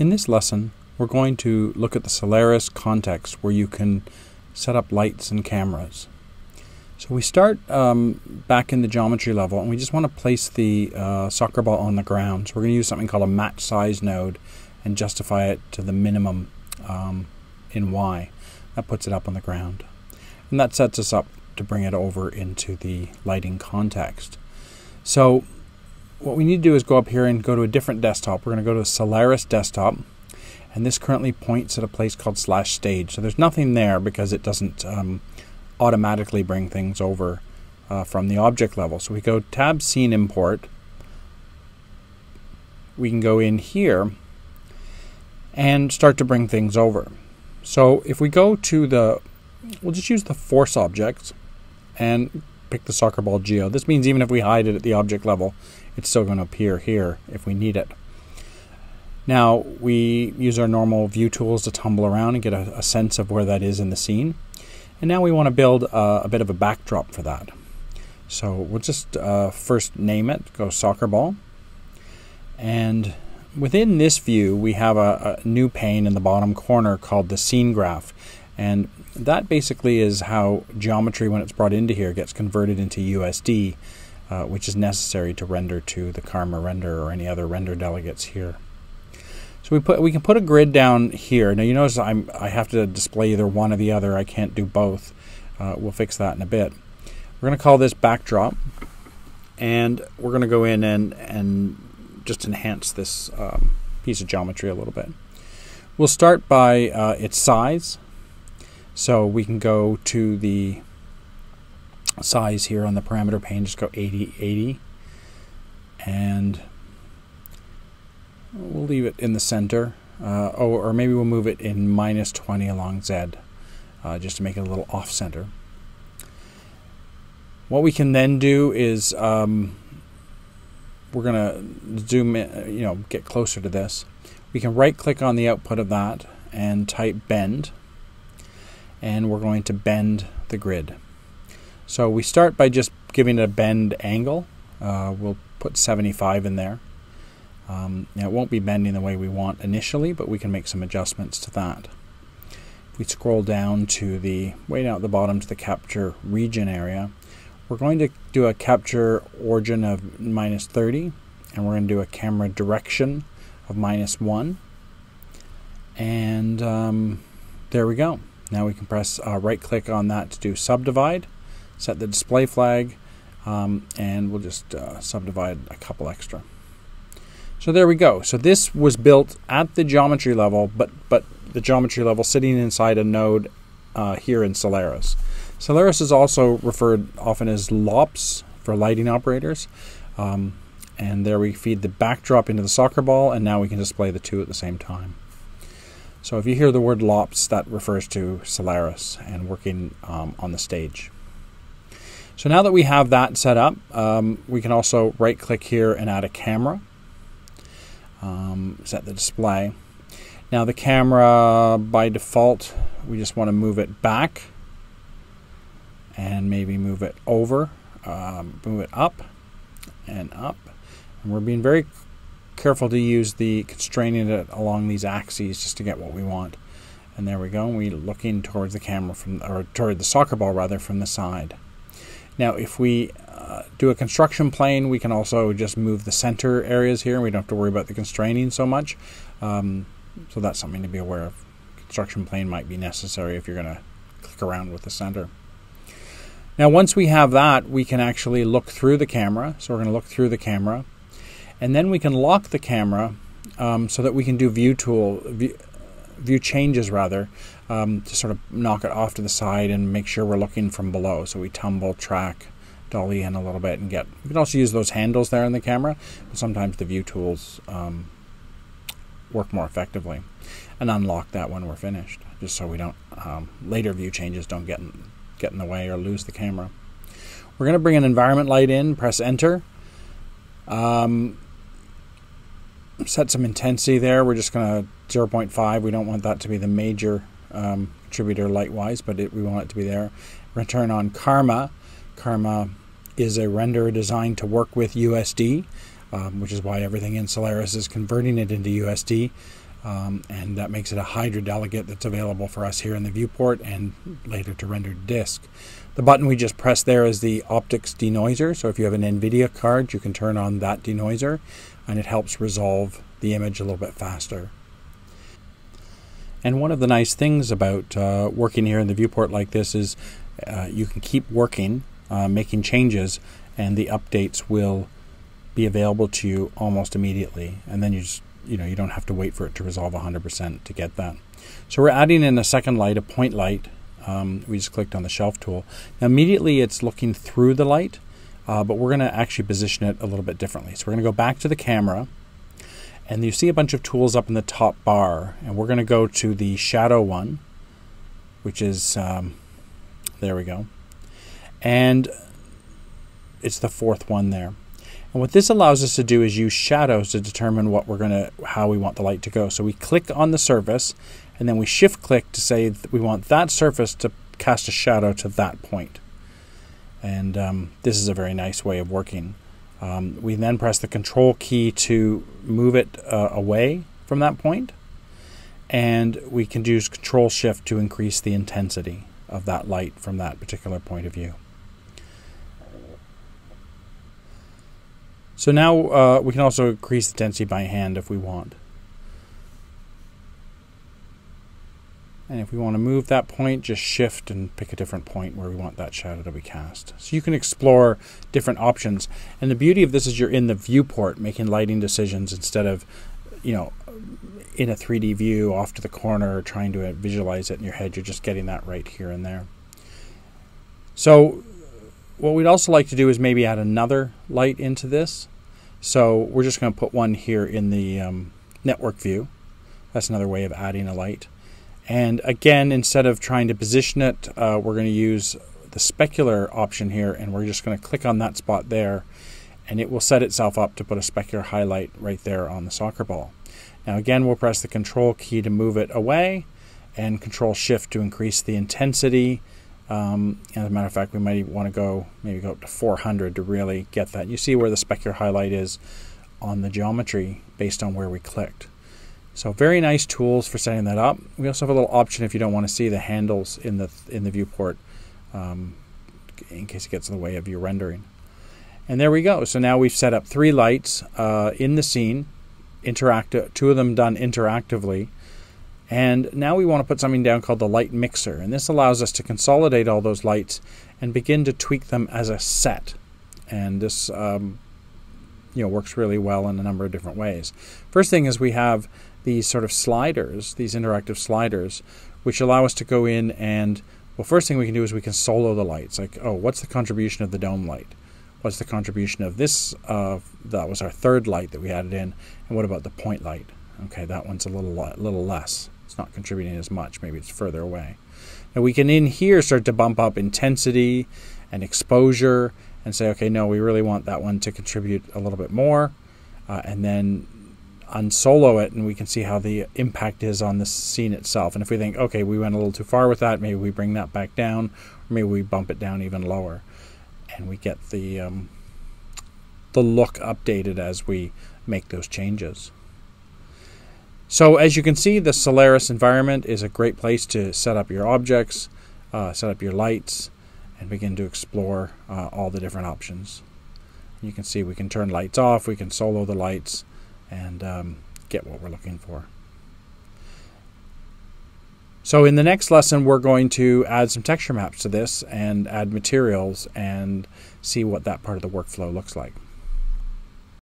In this lesson, we're going to look at the Solaris context where you can set up lights and cameras. So we start um, back in the geometry level and we just want to place the uh, soccer ball on the ground. So we're going to use something called a match size node and justify it to the minimum um, in Y. That puts it up on the ground. And that sets us up to bring it over into the lighting context. So what we need to do is go up here and go to a different desktop. We're going to go to Solaris desktop and this currently points at a place called slash stage. So there's nothing there because it doesn't um, automatically bring things over uh, from the object level. So we go tab scene import. We can go in here and start to bring things over. So if we go to the, we'll just use the force object and pick the soccer ball geo. This means even if we hide it at the object level, it's still going to appear here if we need it. Now we use our normal view tools to tumble around and get a, a sense of where that is in the scene. And now we want to build a, a bit of a backdrop for that. So we'll just uh, first name it, go soccer ball. And within this view, we have a, a, new pane in the bottom corner called the scene graph. And that basically is how geometry, when it's brought into here, gets converted into USD, uh, which is necessary to render to the Karma render or any other render delegates here. So we put we can put a grid down here. Now you notice I'm I have to display either one or the other. I can't do both. Uh, we'll fix that in a bit. We're going to call this backdrop, and we're going to go in and and just enhance this um, piece of geometry a little bit. We'll start by uh, its size. So we can go to the size here on the parameter pane, just go 80, 80. And we'll leave it in the center. Uh, oh, or maybe we'll move it in minus 20 along Z, uh, just to make it a little off center. What we can then do is um, we're going to zoom in, you know, get closer to this. We can right click on the output of that and type bend and we're going to bend the grid. So we start by just giving it a bend angle. Uh, we'll put 75 in there. Um, now it won't be bending the way we want initially, but we can make some adjustments to that. If we scroll down to the, way down at the bottom to the capture region area, we're going to do a capture origin of minus 30, and we're going to do a capture direction of minus 1. And um, there we go. Now we can press uh, right click on that to do subdivide, set the display flag, um, and we'll just uh, subdivide a couple extra. So there we go. So this was built at the geometry level, but, but the geometry level sitting inside a node uh, here in Solaris. Solaris is also referred often as LOPS for lighting operators. Um, and there we feed the backdrop into the soccer ball, and now we can display the two at the same time. So if you hear the word LOPS, that refers to Solaris and working um, on the stage. So now that we have that set up, um, we can also right click here and add a camera. Um, set the display. Now the camera, by default, we just want to move it back and maybe move it over, um, move it up and up. And we're being very careful to use the constraining it along these axes just to get what we want. And there we go. We're looking towards the camera from, or toward the soccer ball rather, from the side. Now, if we uh, do a construction plane, we can also just move the center areas here. And we don't have to worry about the constraining so much. Um, so that's something to be aware of. Construction plane might be necessary if you're going to click around with the center. Now, once we have that, we can actually look through the camera. So we're going to look through the camera and then we can lock the camera um, so that we can do view tool view, view changes rather um, to sort of knock it off to the side and make sure we're looking from below. So we tumble track dolly in a little bit and get you can also use those handles there in the camera but sometimes the view tools um, work more effectively. And unlock that when we're finished just so we don't um, later view changes don't get in, get in the way or lose the camera. We're going to bring an environment light in press enter. Um, set some intensity there. We're just going to 0.5. We don't want that to be the major um, contributor light-wise, but it, we want it to be there. Return on Karma. Karma is a renderer designed to work with USD, um, which is why everything in Solaris is converting it into USD. Um, and that makes it a Hydra delegate that's available for us here in the viewport and later to render disk. The button we just pressed there is the OptiX denoiser. So if you have an NVIDIA card, you can turn on that denoiser and it helps resolve the image a little bit faster. And one of the nice things about uh, working here in the viewport like this is uh, you can keep working, uh, making changes, and the updates will be available to you almost immediately. And then you just, you know, you don't have to wait for it to resolve 100% to get that. So we're adding in a second light, a point light. Um, we just clicked on the shelf tool. Now immediately it's looking through the light, uh, but we're going to actually position it a little bit differently. So we're going to go back to the camera and you see a bunch of tools up in the top bar and we're going to go to the shadow one which is um, there we go and it's the fourth one there and what this allows us to do is use shadows to determine what we're going to how we want the light to go so we click on the surface and then we shift click to say that we want that surface to cast a shadow to that point. point and um, this is a very nice way of working um, we then press the control key to move it uh, away from that point. And we can use control shift to increase the intensity of that light from that particular point of view. So now uh, we can also increase the density by hand if we want. And if we want to move that point, just shift and pick a different point where we want that shadow to be cast. So you can explore different options. And the beauty of this is you're in the viewport making lighting decisions instead of, you know, in a 3D view off to the corner trying to visualize it in your head. You're just getting that right here and there. So what we'd also like to do is maybe add another light into this. So we're just going to put one here in the um, network view. That's another way of adding a light. And again, instead of trying to position it, uh, we're going to use the specular option here and we're just going to click on that spot there and it will set itself up to put a specular highlight right there on the soccer ball. Now again, we'll press the control key to move it away and control shift to increase the intensity. Um, as a matter of fact, we might want to go maybe go up to 400 to really get that. You see where the specular highlight is on the geometry based on where we clicked. So very nice tools for setting that up. We also have a little option if you don't want to see the handles in the in the viewport, um, in case it gets in the way of your rendering. And there we go. So now we've set up three lights uh, in the scene, interactive. Two of them done interactively. And now we want to put something down called the light mixer. And this allows us to consolidate all those lights and begin to tweak them as a set. And this um, you know works really well in a number of different ways. First thing is we have these sort of sliders, these interactive sliders, which allow us to go in and, well, first thing we can do is we can solo the lights. Like, oh, what's the contribution of the dome light? What's the contribution of this? Uh, that was our third light that we added in. And what about the point light? Okay, that one's a little little less. It's not contributing as much. Maybe it's further away. And we can in here start to bump up intensity and exposure and say, okay, no, we really want that one to contribute a little bit more. Uh, and then unsolo it and we can see how the impact is on the scene itself. And if we think, okay, we went a little too far with that, maybe we bring that back down, or maybe we bump it down even lower, and we get the um, the look updated as we make those changes. So as you can see, the Solaris environment is a great place to set up your objects, uh, set up your lights, and begin to explore uh, all the different options. You can see we can turn lights off, we can solo the lights, and um, get what we're looking for. So in the next lesson, we're going to add some texture maps to this and add materials and see what that part of the workflow looks like.